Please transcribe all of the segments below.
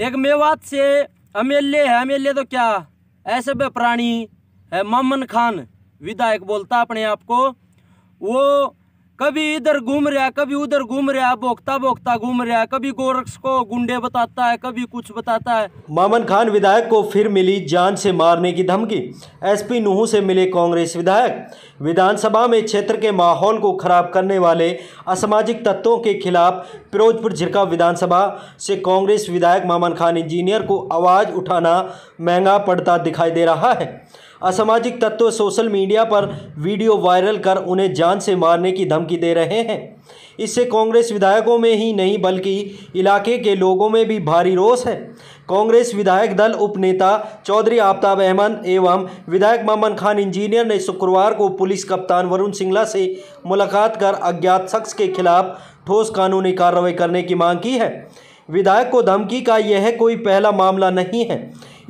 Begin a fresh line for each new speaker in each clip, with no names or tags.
एक मेवात से M L A है एम एल ए तो क्या? ऐसे भी प्राणी है, मामन खान, विधायक बोलता अपने आप को। वो कभी इधर घूम रहा, कभी उधर घूम रहा भोगता भोगता घूम रहा, कभी गोरक्ष को गुंडे बताता है, कभी कुछ बताता है।
मामन खान विधायक को फिर मिली जान से मारने की धमकी। एसपी नूहू से मिले कांग्रेस विधायक। विधानसभा में क्षेत्र के माहौल को खराब करने वाले असामाजिक तत्वों के खिलाफ फिरोजपुर झिरका विधानसभा से कांग्रेस विधायक मामन खान इंजीनियर को आवाज़ उठाना महँगा पड़ता दिखाई दे रहा है। असामाजिक तत्व सोशल मीडिया पर वीडियो वायरल कर उन्हें जान से मारने की धमकी दे रहे हैं। इससे कांग्रेस विधायकों में ही नहीं, बल्कि इलाके के लोगों में भी भारी रोष है। कांग्रेस विधायक दल उपनेता चौधरी आफ्ताब अहमद एवं विधायक मामन खान इंजीनियर ने शुक्रवार को पुलिस कप्तान वरुण सिंगला से मुलाकात कर अज्ञात शख्स के खिलाफ ठोस कानूनी कार्रवाई करने की मांग की है। विधायक को धमकी का यह कोई पहला मामला नहीं है।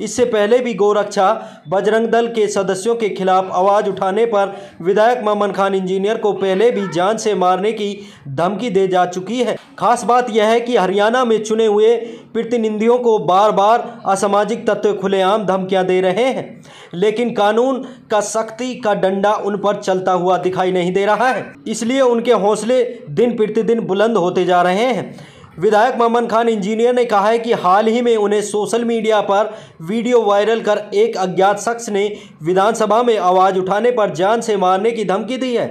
इससे पहले भी गोरक्षा बजरंग दल के सदस्यों के खिलाफ आवाज़ उठाने पर विधायक मामन खान इंजीनियर को पहले भी जान से मारने की धमकी दे जा चुकी है। खास बात यह है कि हरियाणा में चुने हुए प्रतिनिधियों को बार बार असामाजिक तत्व खुलेआम धमकियाँ दे रहे हैं, लेकिन कानून का सख्ती का डंडा उन पर चलता हुआ दिखाई नहीं दे रहा है। इसलिए उनके हौसले दिन प्रतिदिन बुलंद होते जा रहे हैं। विधायक मामन खान इंजीनियर ने कहा है कि हाल ही में उन्हें सोशल मीडिया पर वीडियो वायरल कर एक अज्ञात शख्स ने विधानसभा में आवाज़ उठाने पर जान से मारने की धमकी दी है,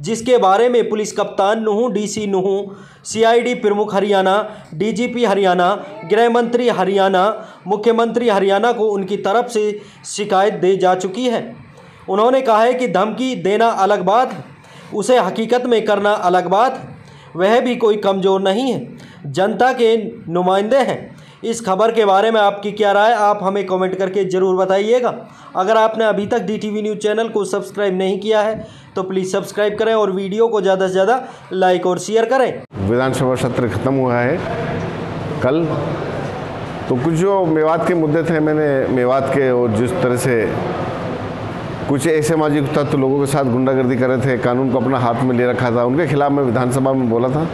जिसके बारे में पुलिस कप्तान नुहू, डीसी नुहू, सीआईडी प्रमुख हरियाणा, डीजीपी हरियाणा, गृह मंत्री हरियाणा, मुख्यमंत्री हरियाणा को उनकी तरफ़ से शिकायत दे जा चुकी है। उन्होंने कहा है कि धमकी देना अलग बात उसे हकीकत में करना अलग बात वह भी कोई कमज़ोर नहीं है। जनता के नुमाइंदे हैं। इस खबर के बारे में आपकी क्या राय, आप हमें कमेंट करके ज़रूर बताइएगा। अगर आपने अभी तक डी टी न्यूज़ चैनल को सब्सक्राइब नहीं किया है तो प्लीज़ सब्सक्राइब करें और वीडियो को ज़्यादा से ज़्यादा लाइक और शेयर करें।
विधानसभा सत्र खत्म हुआ है कल। तो कुछ जो मेवात के मुद्दे थे, मैंने मेवात के और जिस तरह से कुछ ऐसे सामाजिक तत्व लोगों के साथ गुंडागर्दी कर रहे थे, कानून को अपना हाथ में ले रखा था, उनके खिलाफ मैं विधानसभा में बोला था।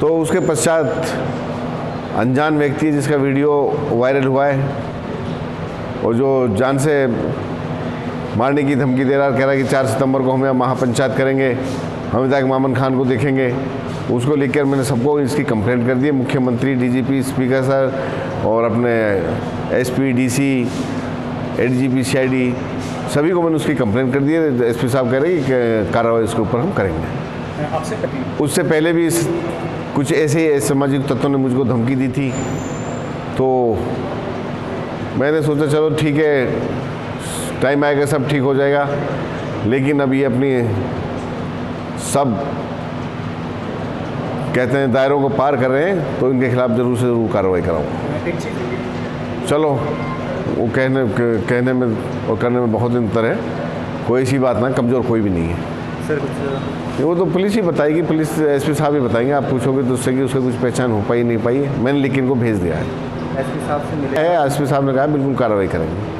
तो उसके पश्चात अनजान व्यक्ति जिसका वीडियो वायरल हुआ है और जो जान से मारने की धमकी दे रहा है कह रहा है कि चार सितंबर को हम यहाँ महापंचायत करेंगे हम विधायक मामन खान को देखेंगे उसको लेकर मैंने सबको इसकी कंप्लेंट कर दी मुख्यमंत्री डीजीपी स्पीकर सर और अपने एसपी डीसी एडीजीपी सीआईडी सभी को मैंने उसकी कंप्लेंट कर दी है। एसपी साहब कह रहे हैं कि कार्रवाई इसके ऊपर हम करेंगे। उससे पहले भी कुछ ऐसे सामाजिक तत्वों ने मुझको धमकी दी थी। तो मैंने सोचा, चलो ठीक है टाइम आएगा, सब ठीक हो जाएगा। लेकिन अब ये अपनी सब कहते हैं, दायरों को पार कर रहे हैं तो इनके खिलाफ ज़रूर से ज़रूर कार्रवाई कराऊँ चलो, वो कहने कहने में और करने में बहुत अंतर है। कोई ऐसी बात ना, कमज़ोर कोई भी नहीं है। सर, कुछ वो तो पुलिस ही बताएगी पुलिस एस पी साहब ही बताएँगे। आप पूछोगे तो उससे कि उसकी कुछ पहचान हो पाई नहीं पाई मैंने लेकिन को भेज दिया है। एस पी साहब से मिले। एस साहब ने कहा बिल्कुल कार्रवाई करेंगे।